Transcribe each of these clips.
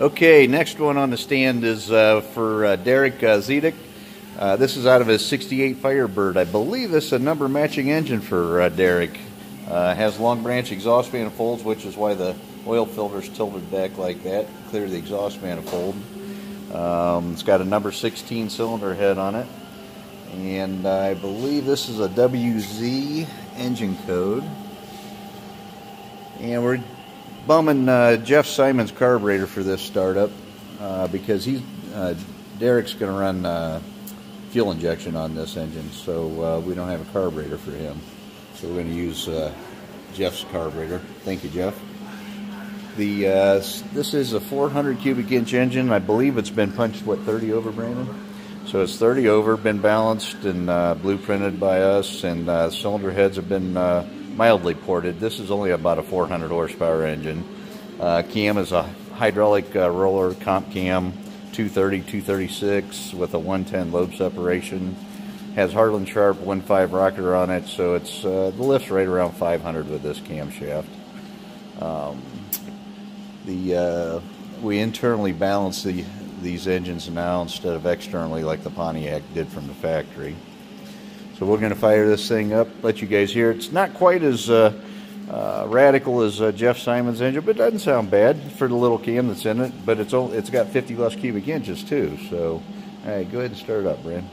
Okay, next one on the stand is uh, for uh, Derek uh, Zedek. Uh, this is out of his 68 Firebird. I believe this is a number matching engine for uh, Derek. Uh, has long branch exhaust manifolds, which is why the oil filter's tilted back like that. Clear the exhaust manifold. Um, it's got a number 16 cylinder head on it. And I believe this is a WZ engine code. And we're bumming uh, Jeff Simon's carburetor for this startup uh, because he's uh, Derek's going to run uh, fuel injection on this engine, so uh, we don't have a carburetor for him. So we're going to use Jeff's carburetor. Thank you, Jeff. The this is a 400 cubic inch engine. I believe it's been punched what 30 over, Brandon. So it's 30 over, been balanced and blueprinted by us, and cylinder heads have been mildly ported. This is only about a 400 horsepower engine. Uh, cam is a hydraulic uh, roller comp cam, 230, 236 with a 110 lobe separation. Has Harland Sharp 1.5 rocker on it, so it's uh, the lift's right around 500 with this camshaft. Um, the uh, we internally balance the these engines now instead of externally like the Pontiac did from the factory. So we're going to fire this thing up, let you guys hear. It's not quite as uh, uh, radical as uh, Jeff Simon's engine, but it doesn't sound bad for the little cam that's in it. But it's only, it's got 50 less cubic inches too. So, all right, go ahead and start it up, Brand.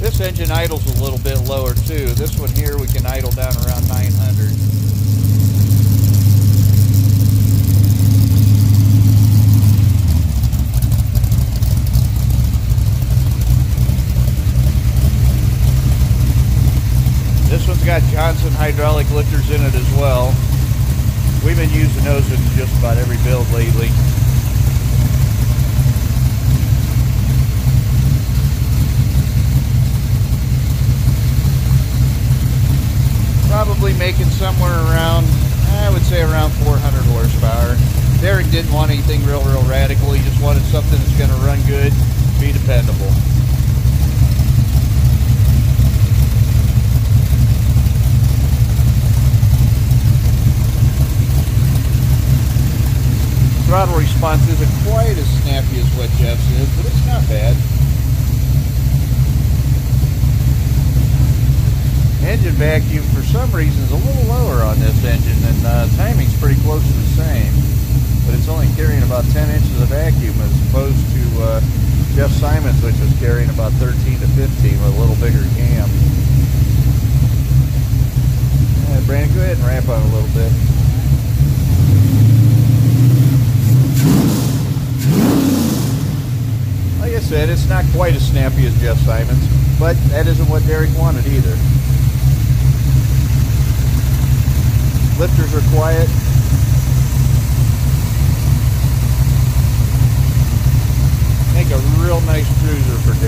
This engine idles a little bit lower too. This one here we can idle down around 900. Got Johnson hydraulic lifters in it as well. We've been using those in just about every build lately. Probably making somewhere around, I would say around 400 horsepower. Derek didn't want anything real, real radical. He just wanted something that's going to run good, be dependable. Throttle response isn't quite as snappy as what Jeff's is, but it's not bad. Engine vacuum, for some reason, is a little lower on this engine, and uh, timing's pretty close to the same. But it's only carrying about 10 inches of vacuum as opposed to uh, Jeff Simon's, which was carrying about 13 to 15 with a little bigger cam. Brandon, go ahead and wrap on a little bit. It's not quite as snappy as Jeff Simon's, but that isn't what Derek wanted either. Lifters are quiet. Make a real nice cruiser for Derek.